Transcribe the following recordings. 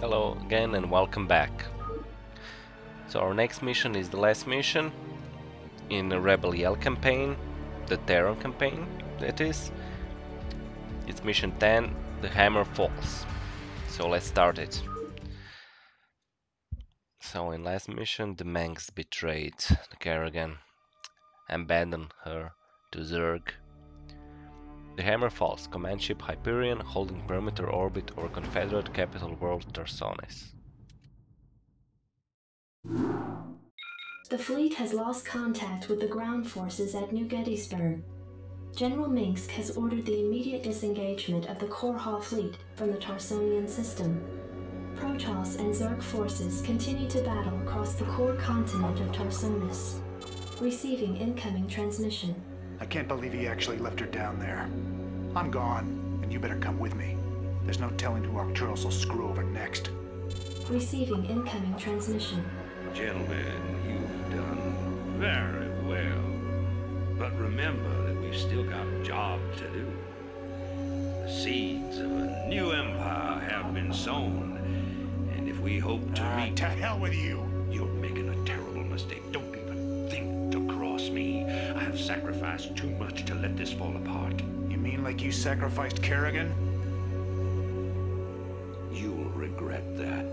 Hello again and welcome back. So our next mission is the last mission in the Rebel Yell campaign, the Terran campaign that is. It's mission 10, the Hammer Falls. So let's start it. So in last mission the Mengsk betrayed the Kerrigan, abandoned her to Zerg. The Hammer Falls, command ship Hyperion holding perimeter orbit over Confederate capital world Tarsonis. The fleet has lost contact with the ground forces at New Gettysburg. General Mengsk has ordered the immediate disengagement of the Korhal fleet from the Tarsonian system. Protoss and Zerg forces continue to battle across the core continent of Tarsonis. Receiving incoming transmission. I can't believe he actually left her down there. I'm gone, and you better come with me. There's no telling who Arcturus will screw over next. Receiving incoming transmission. Gentlemen, you've done very well. But remember that we've still got a job to do. The seeds of a new empire have been sown, and if we hope to Ah, reap... to hell with you! Sacrificed too much to let this fall apart. You mean like you sacrificed Kerrigan? You'll regret that.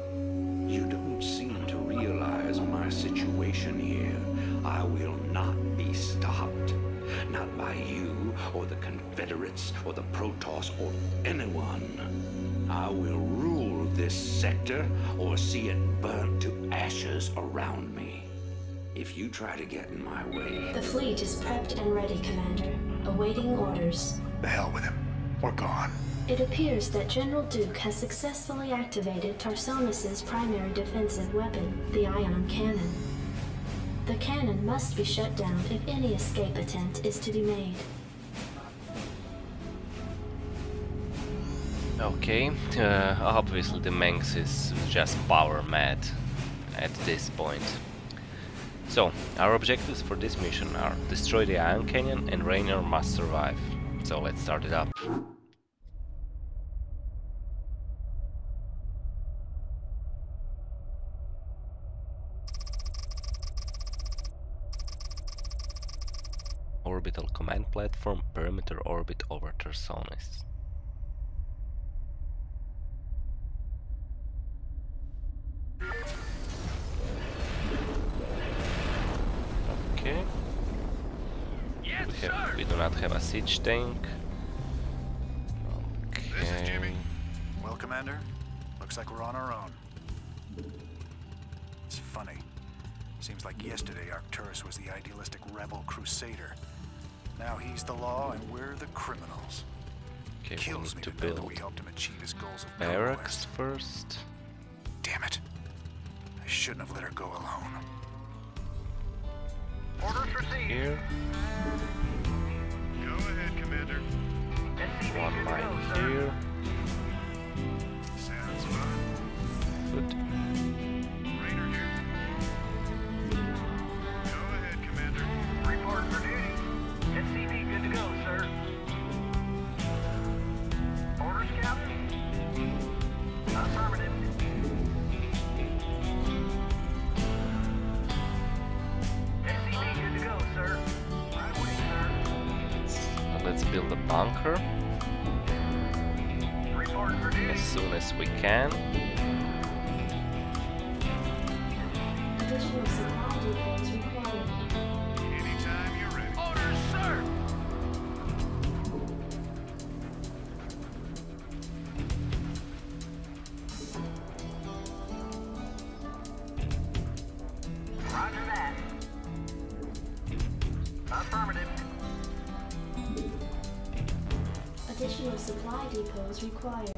You don't seem to realize my situation here. I will not be stopped. Not by you, or the Confederates, or the Protoss, or anyone. I will rule this sector, or see it burnt to ashes around me. If you try to get in my way, The fleet is prepped and ready, Commander, awaiting orders. The hell with him. We're gone. It appears that General Duke has successfully activated Tarsonis' primary defensive weapon, the ion cannon. The cannon must be shut down if any escape attempt is to be made. Okay, uh, obviously the Mengsk is just power mad at this point. So, our objectives for this mission are destroy the Ion Cannon and Raynor must survive. So let's start it up. Orbital command platform, perimeter orbit over Tarsonis. Siege tank. This is Jimmy. Well, Commander, looks like we're on our own. It's funny. Seems like yesterday Arcturus was the idealistic rebel crusader. Now he's the law and we're the criminals. Okay, Kills me to to know we build helped him achieve his goals of barracks first. Damn it. I shouldn't have let her go alone. Orders received. Here, Go ahead, Commander. One good to line go, sir. here. Required.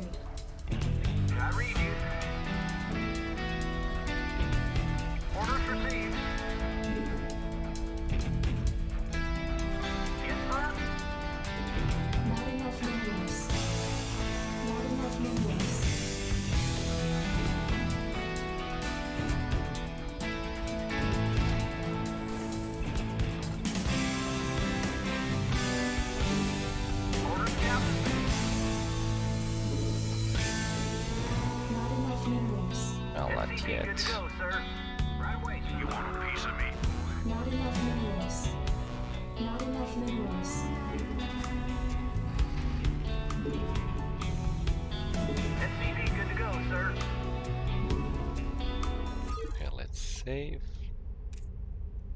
save.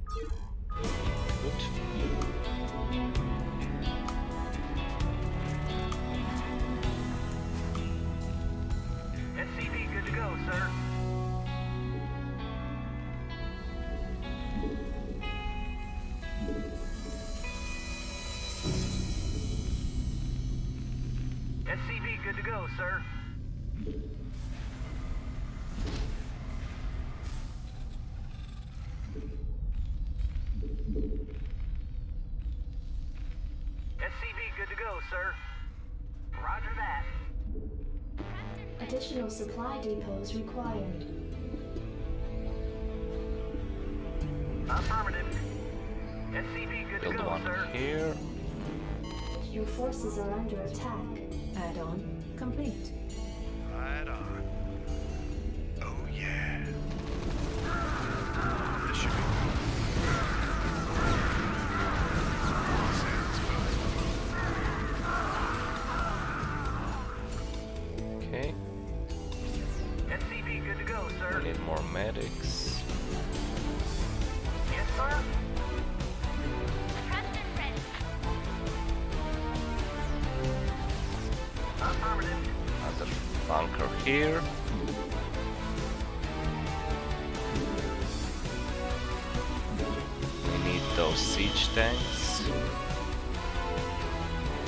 Good. SCV good to go, sir. SCV, good to go, sir. additional supply depots required. Affirmative. S C B, good Build to go, one sir. here. Your forces are under attack. Add-on complete. here. We need those siege tanks.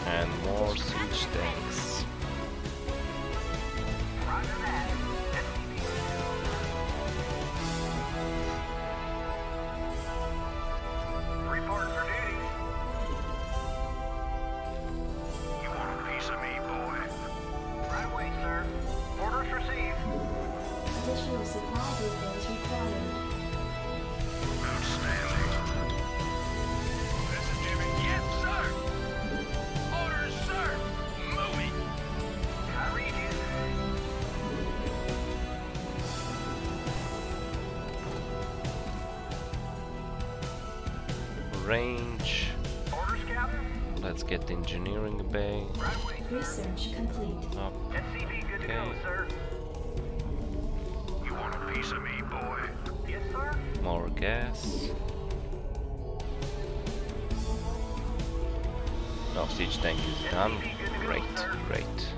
And more siege tanks. engineering bay. Research complete. Up. SCV good okay. to go, sir. You want a piece of me, boy? Yes, sir. More gas. Oxygen tank is done. Great, great.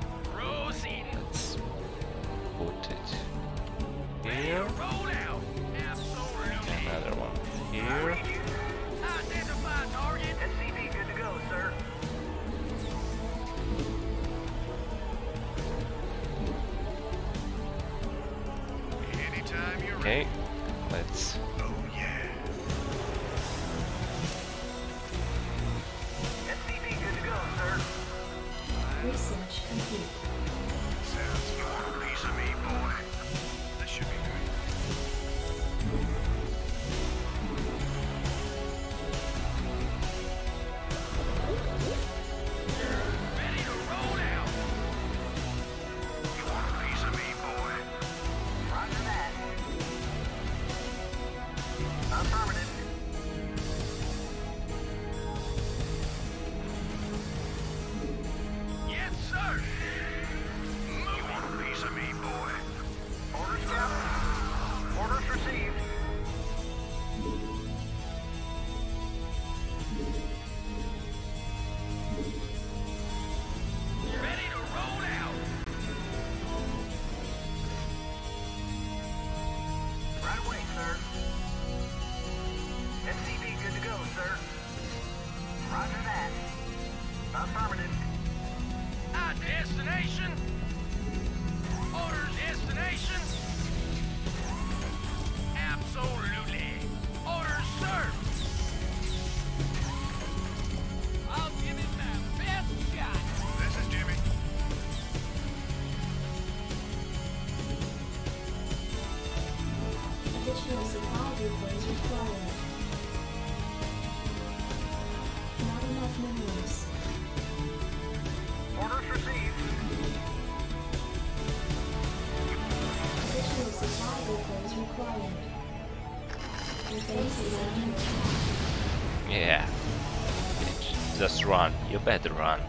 better run.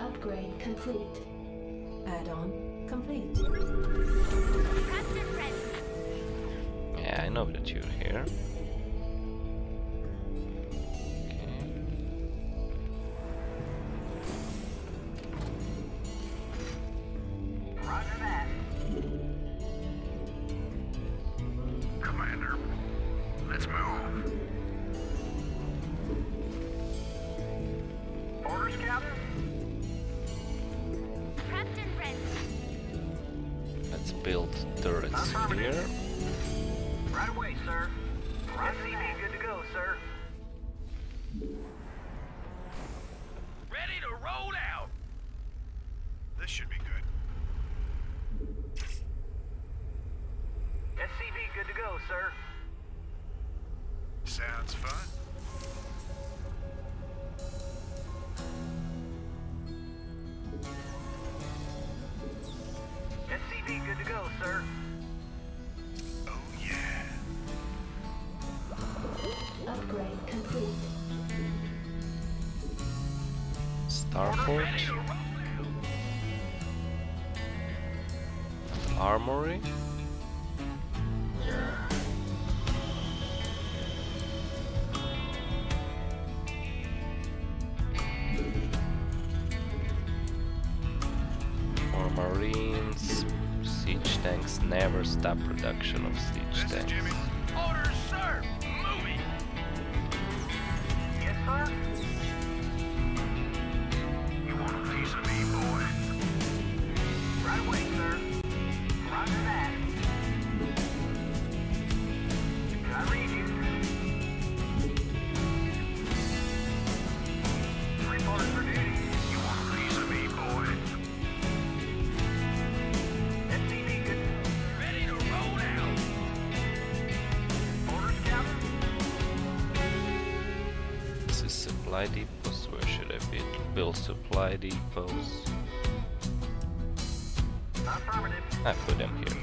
Upgrade complete. Add-on complete. Yeah, I know that you're here. Armory? be. I put him here.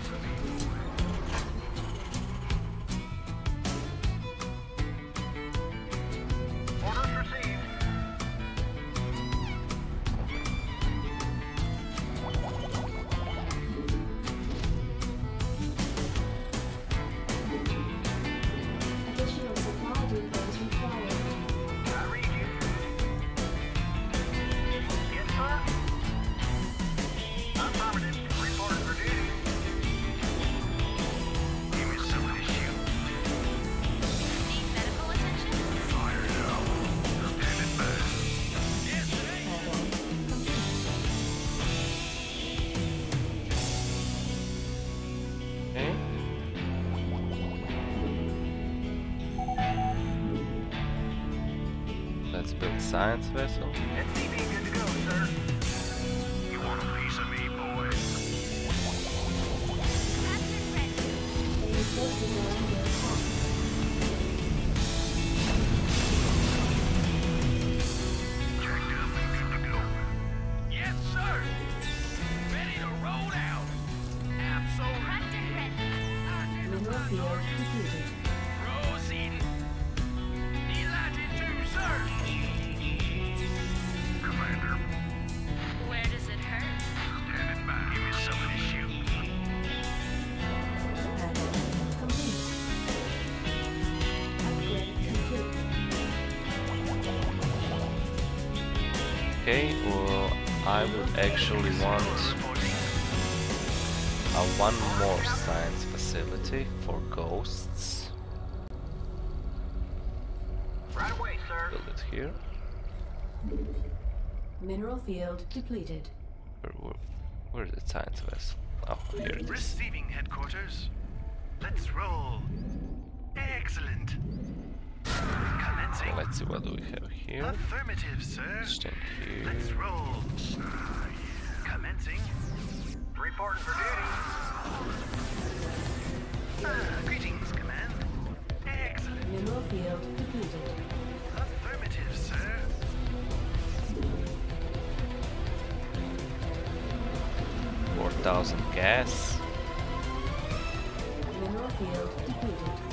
I would actually want a one more science facility for ghosts. Right away, sir. Build it here. Mineral field depleted. Where, where, where is the science vessel? Oh, here it is. Receiving headquarters. Let's roll. Excellent. Commencing. Let's see what do we have here. Affirmative, sir. Here. Let's roll. Uh, yeah. Commencing. Report for duty. Uh, greetings, command. Excellent. Field depleted. Affirmative, sir. Four thousand gas. Mineral field depleted.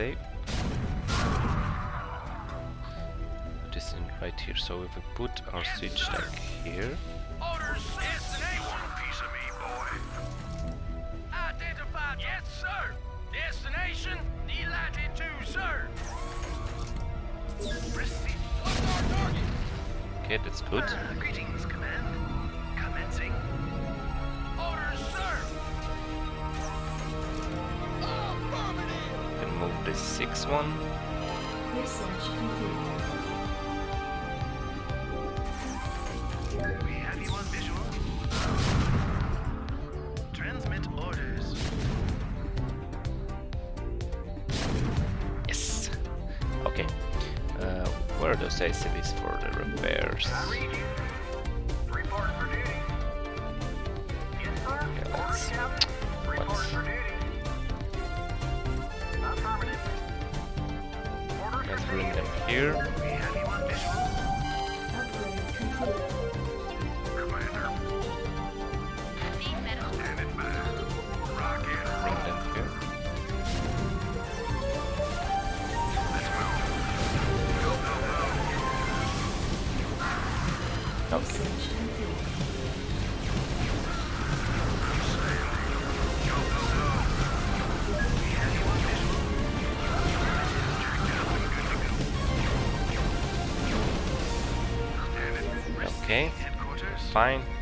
save. This is right here. So if we put our switch stack here. them here. fine.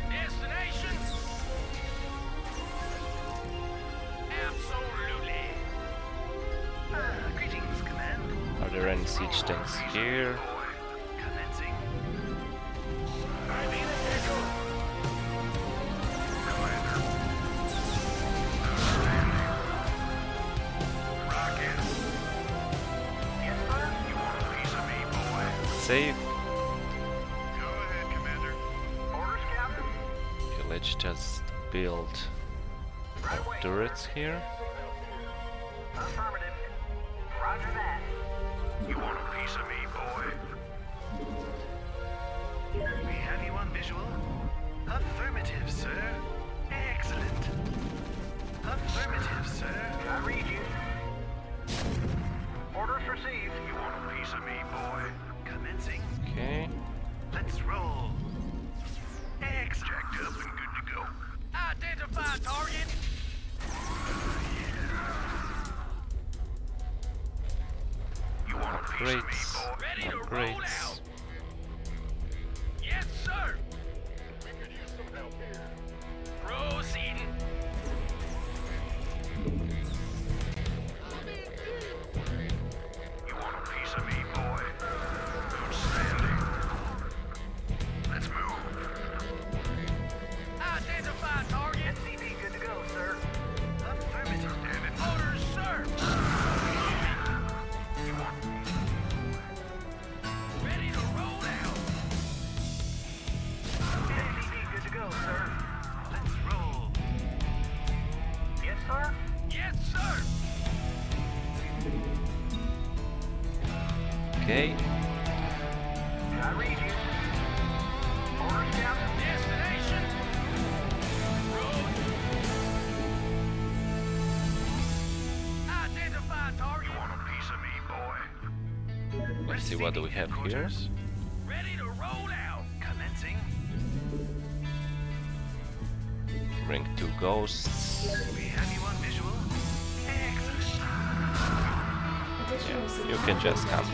Greats, greats. soldiers. Ready to roll out. Commencing. Bring two ghosts. We have you on visual. Excellent. Yeah, you can just come.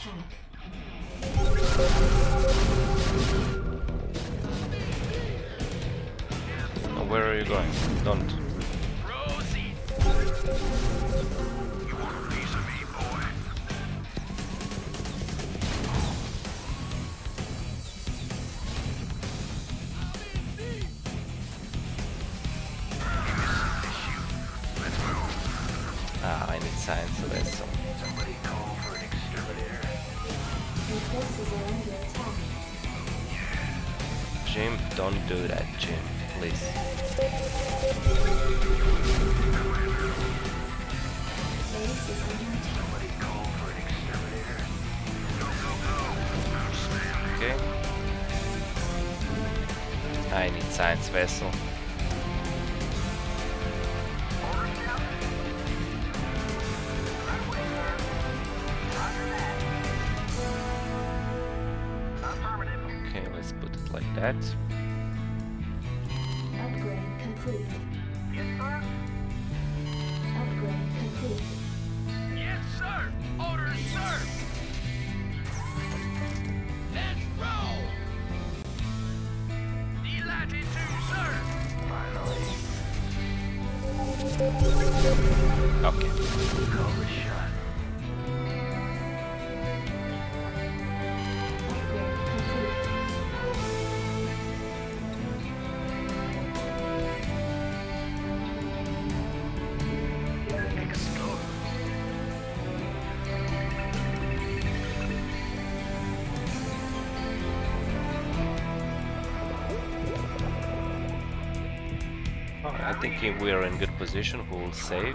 attack. Where are you going? Don't. tivesse um I think we're in good position, we'll save.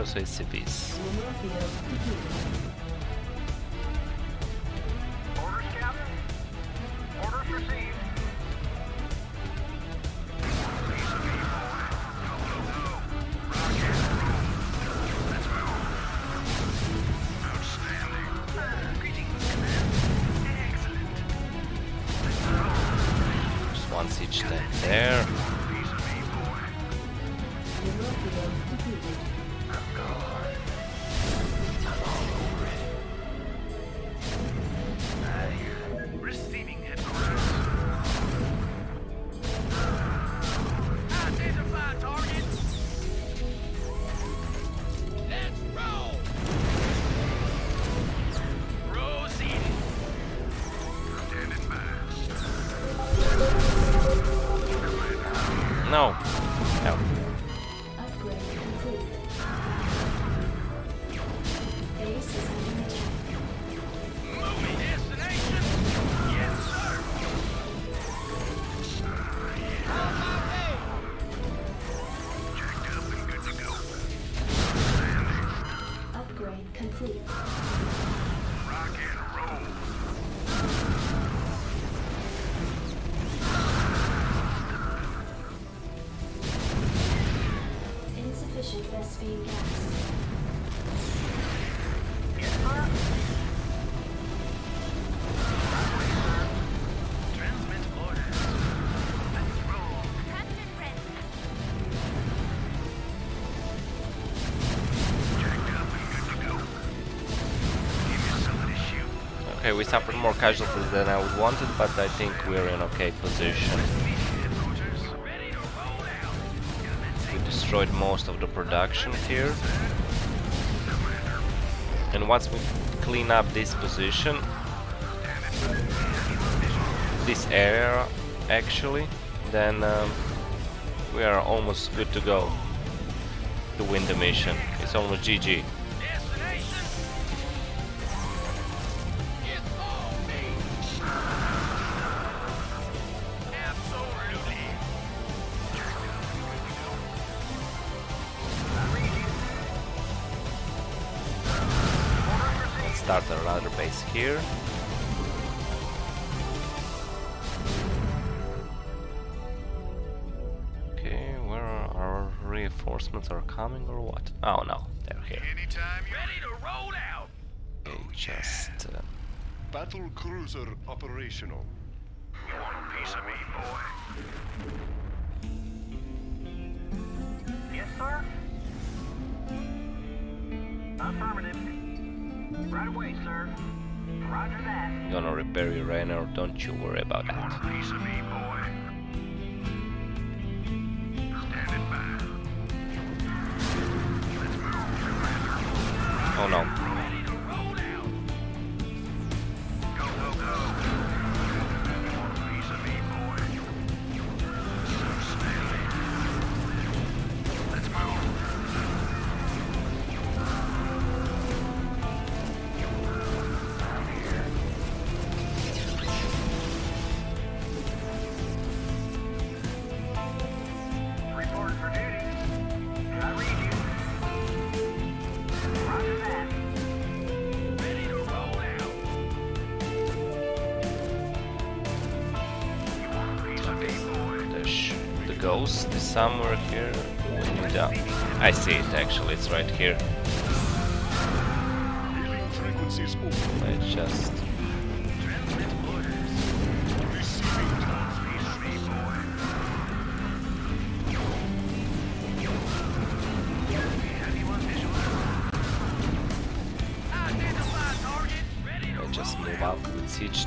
eu sou esse bis. Okay, we suffered more casualties than I would wanted, but I think we're in okay position. We destroyed most of the production here. And once we clean up this position, this area actually, then um, we are almost good to go to win the mission. It's almost GG. Here. Okay, where are our reinforcements are coming or what? Oh no, they're here. Anytime you're ready to roll out. Okay, just uh, Battle cruiser operational. You want a piece of me, boy? Yes, sir. Affirmative. Right away, sir. That. gonna repair your Raynor, don't you worry about that.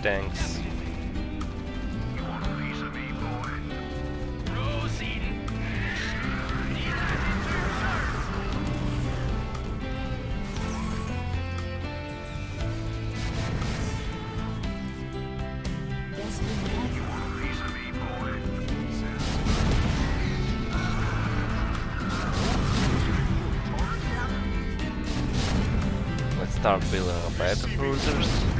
Let's start building a battle cruisers.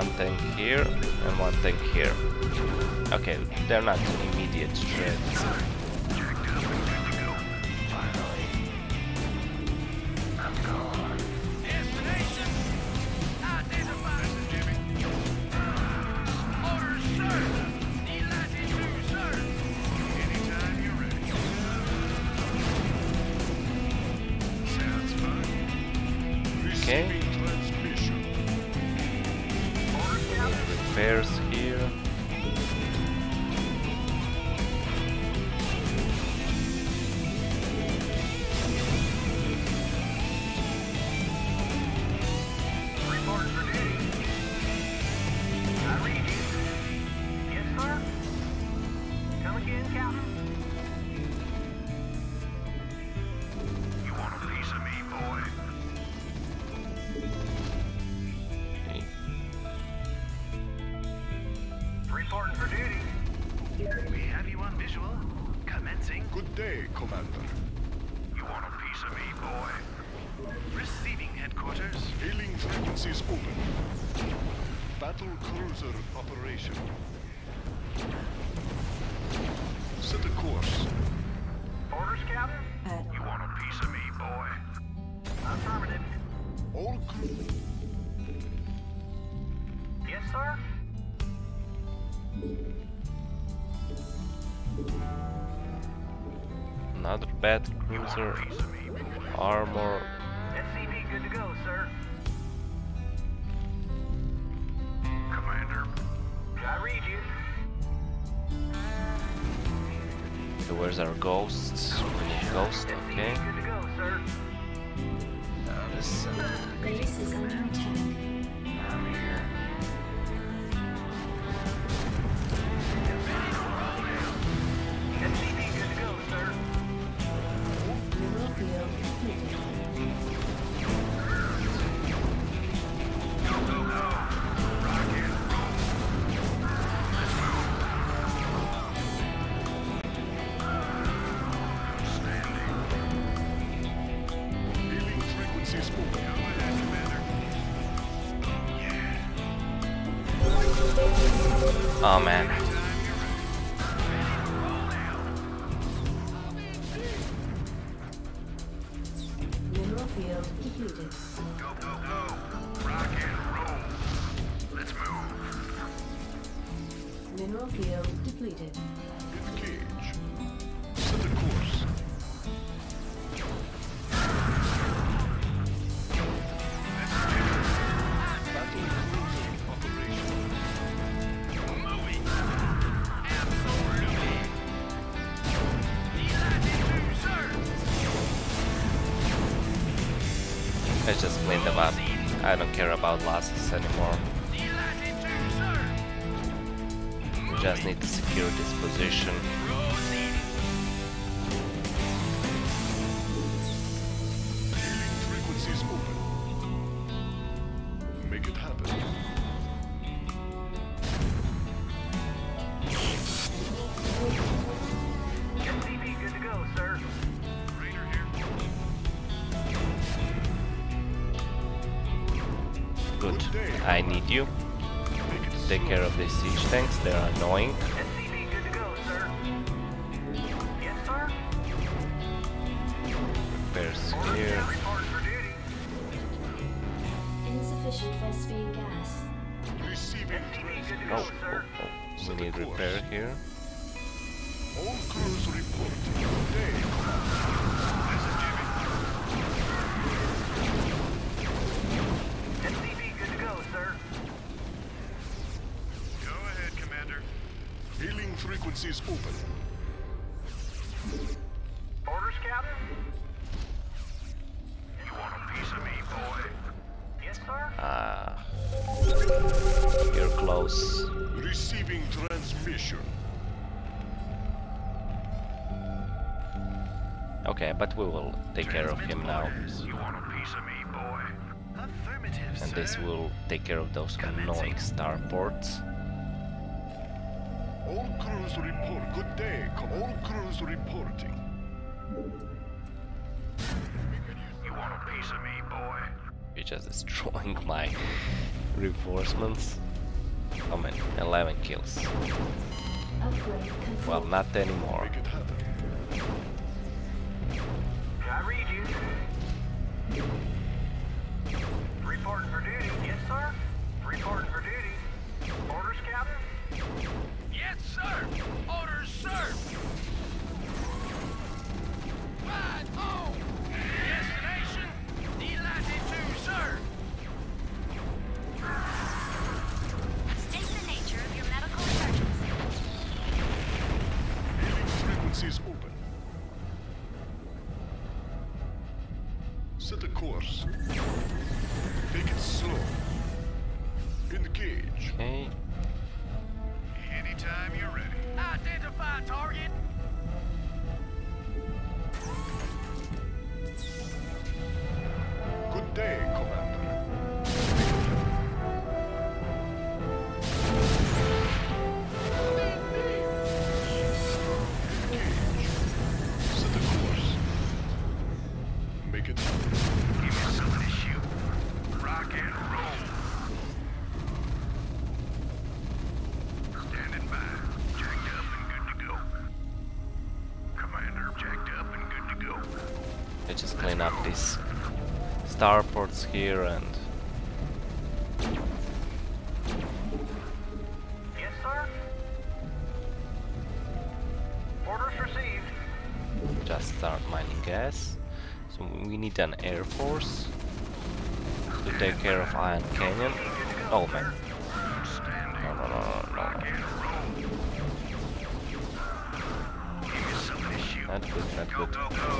One tank here and one tank here. Okay, they're not immediate threats. operation. Set a course. Orders, Captain? You want a piece of me, boy? Affirmative. All clear. Yes, sir? Another battle cruiser. Armor. Good to go, sir. read you. So where's our ghosts? We need ghosts, okay. This, uh, Base is under attack. the map. I don't care about losses anymore. Just need to secure this position. and this will take care of those annoying starports. All crews report. Good day. All crews reporting. You want a piece of me, boy? You're just destroying my reinforcements. How many? 11 kills. Well, not anymore. starports here and... Yes, sir? Orders received. Just start mining gas. So we need an air force to take care of Ion Cannon. Oh man. No, no, no, no, no. Not good, not good.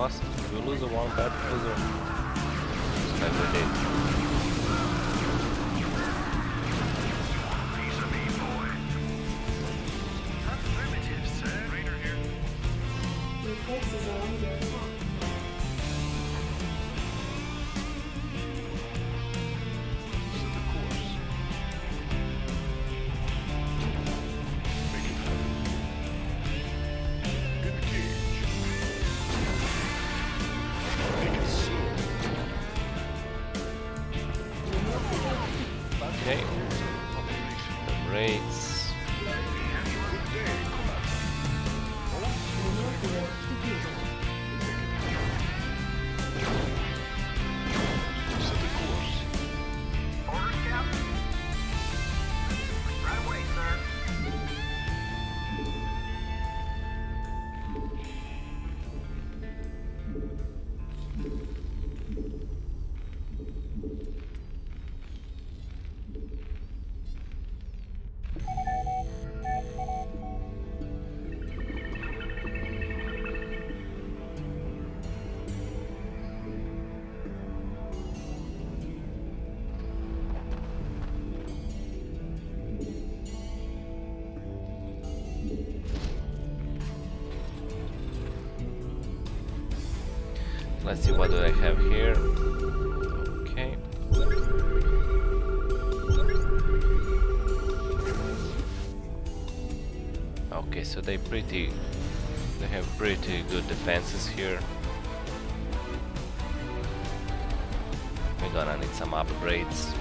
lost, we lose a wombat loser. Sometimes Let's see what do I have here. Okay. Okay, so they pretty they have pretty good defenses here. We're gonna need some upgrades.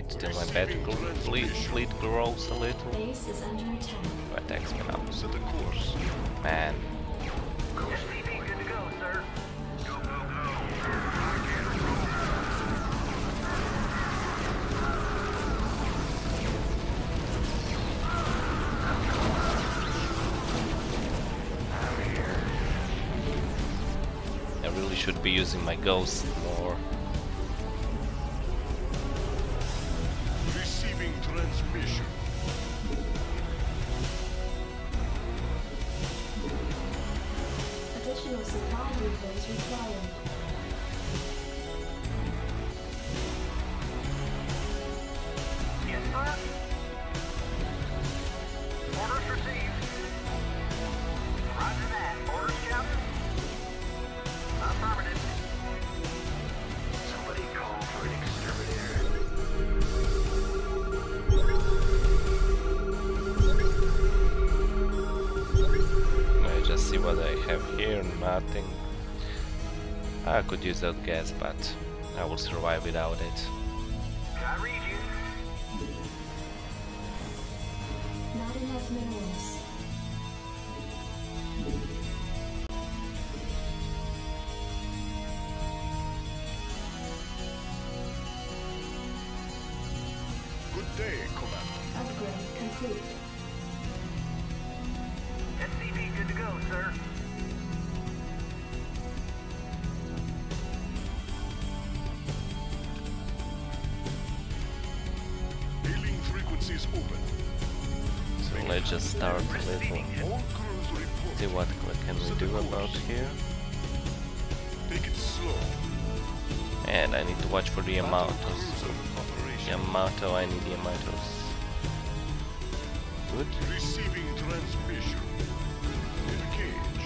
Wait till my battle fleet fleet grows a little. Under attack. Me now? Set a course. Man, to. I really should be using my ghost Could gas, but just start a little. All crews report. See what, can we do about here. Take it slow. And I need to watch for the Yamatos. Yamato, I need Yamatos. Good. Receiving transmission. Engage.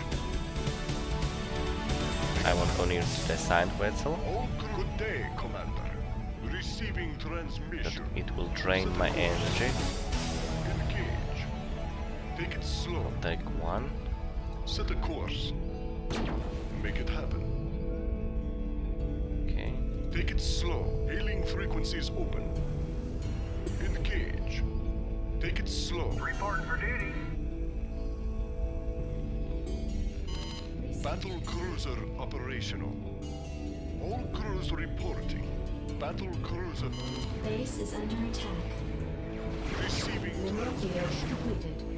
I want near to the signed vessel. Good day, Commander. Receiving But transmission. it will drain my energy. Take it slow. We'll take one. Set a course. Make it happen. Okay. Take it slow. Hailing frequencies open. Engage. Take it slow. Report for duty. Battle cruiser operational. All crews reporting. Battle cruiser. Base is under attack. Receiving. Linear completed.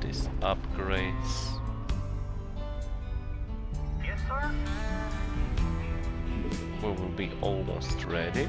these upgrades. Yes, sir. We will be almost ready.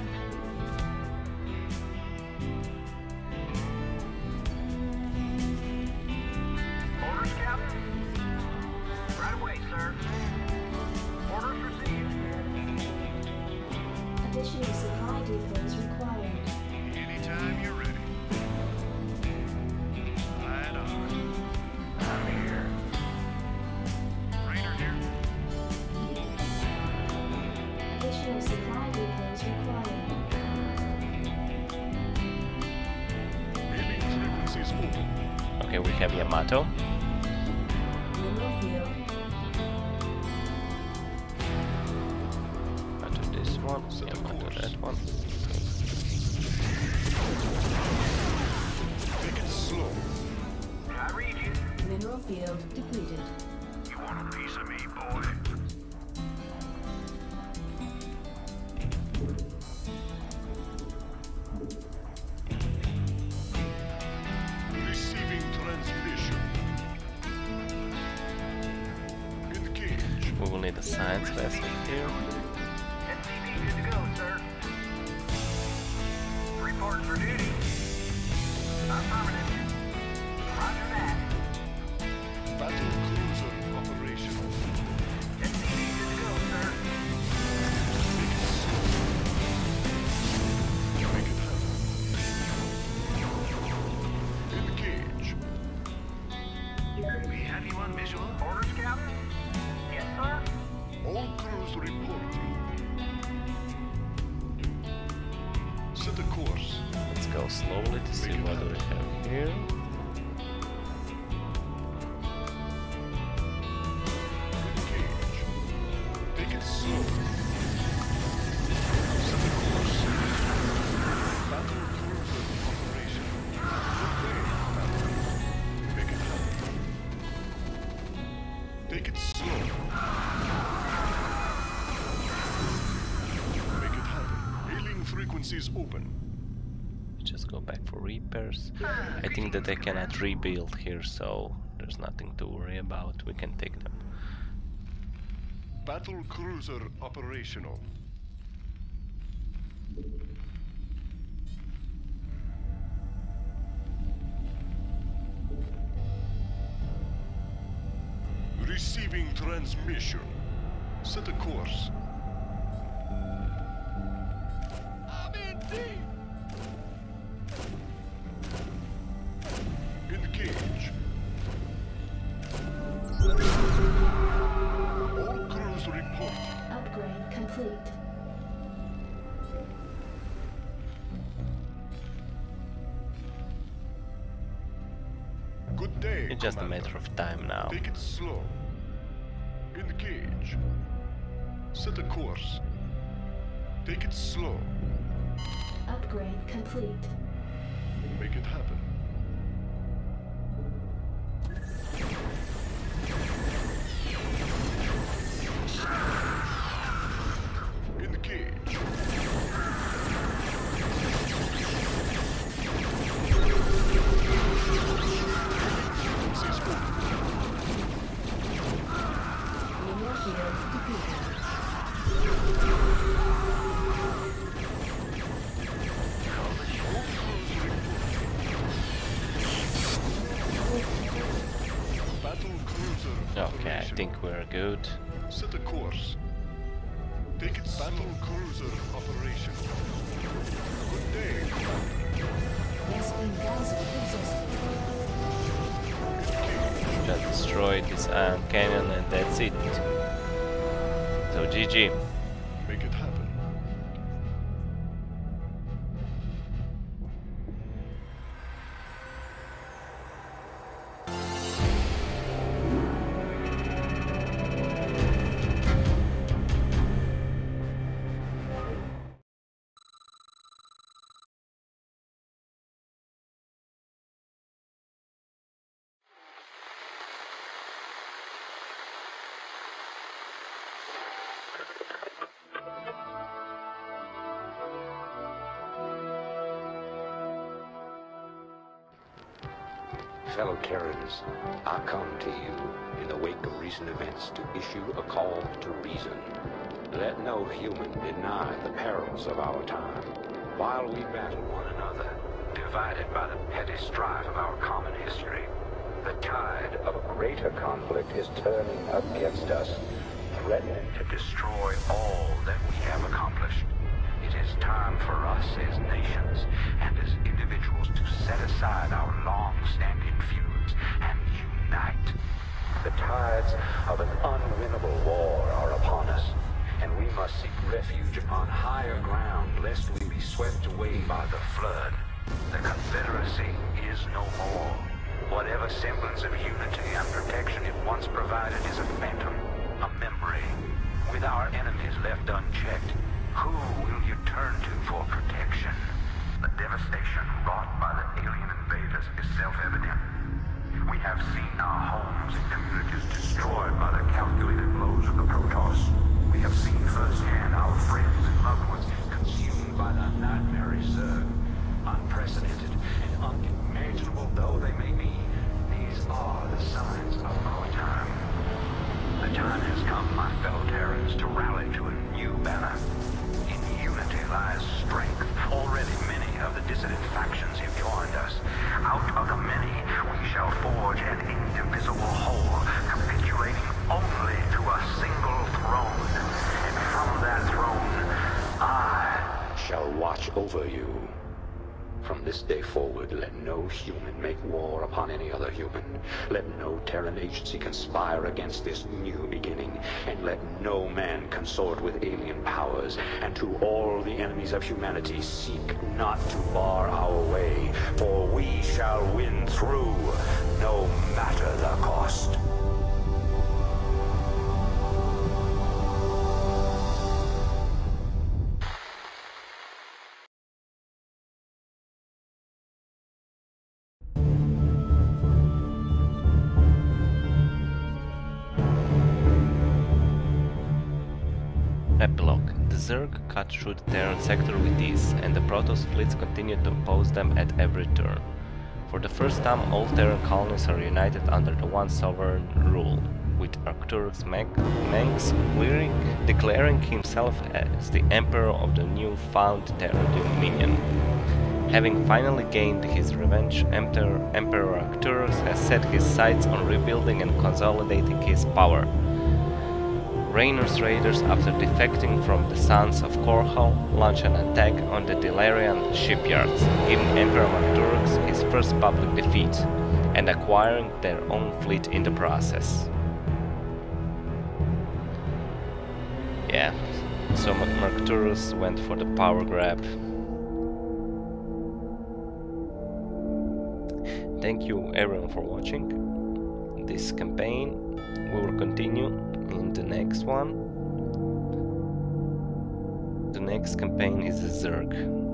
91 visual. Orders, Captain? Yes, sir. All crews reporting. Set a course. Let's go slowly to see what we have here. that they cannot rebuild here, so there's nothing to worry about. We can take them. Battle cruiser operational. Receiving transmission. Set a course. I'm in deep! Good day, It's just Commander. a matter of time now. Take it slow. Engage. Set a course. Take it slow. Upgrade complete. Set a course. Take it battle cruiser operational. Good day. Just destroyed this um, Ion Cannon and that's it. So GG. Fellow Terrans, I come to you in the wake of recent events to issue a call to reason. Let no human deny the perils of our time. While we battle one another, divided by the petty strife of our common history, the tide of a greater conflict is turning against us, threatening to destroy all that we have accomplished. It is time for us as nations and as individuals to set aside our long-standing feuds and unite. The tides of an unwinnable war are upon us, and we must seek refuge upon higher ground lest we be swept away by the flood. The Confederacy is no more. Whatever semblance of unity and protection it once provided is a phantom, a memory. With our enemies left unchecked, who will you turn to for protection? The devastation wrought by the alien invaders is self-evident. We have seen our homes and communities destroyed by the calculated blows of the Protoss. We have seen firsthand our friends and loved ones consumed by the nightmare Zerg. Unprecedented and unimaginable though they may be, these are the signs of our time. The time has come, my fellow Terrans, to rally to a new banner. You. From this day forward, let no human make war upon any other human. Let no Terran agency conspire against this new beginning. And let no man consort with alien powers. And to all the enemies of humanity, seek not to bar our way. For we shall win through, no matter the cost. Zerg cut through the Terran sector with ease, and the Protoss fleets continued to oppose them at every turn. For the first time, all Terran colonies are united under the one sovereign rule, with Arcturus clearing, declaring himself as the Emperor of the new-found Terran Dominion. Having finally gained his revenge, Emperor Arcturus has set his sights on rebuilding and consolidating his power. Raynor's raiders, after defecting from the Sons of Korhal, launch an attack on the Dylarian shipyards, giving Emperor Arcturus his first public defeat, and acquiring their own fleet in the process. Yeah, so Arcturus went for the power grab. Thank you everyone for watching this campaign. We will continue in the next one. The next campaign is the Zerg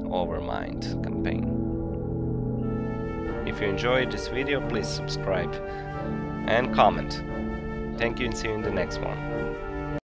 Overmind campaign. If you enjoyed this video, please subscribe and comment. Thank you and see you in the next one.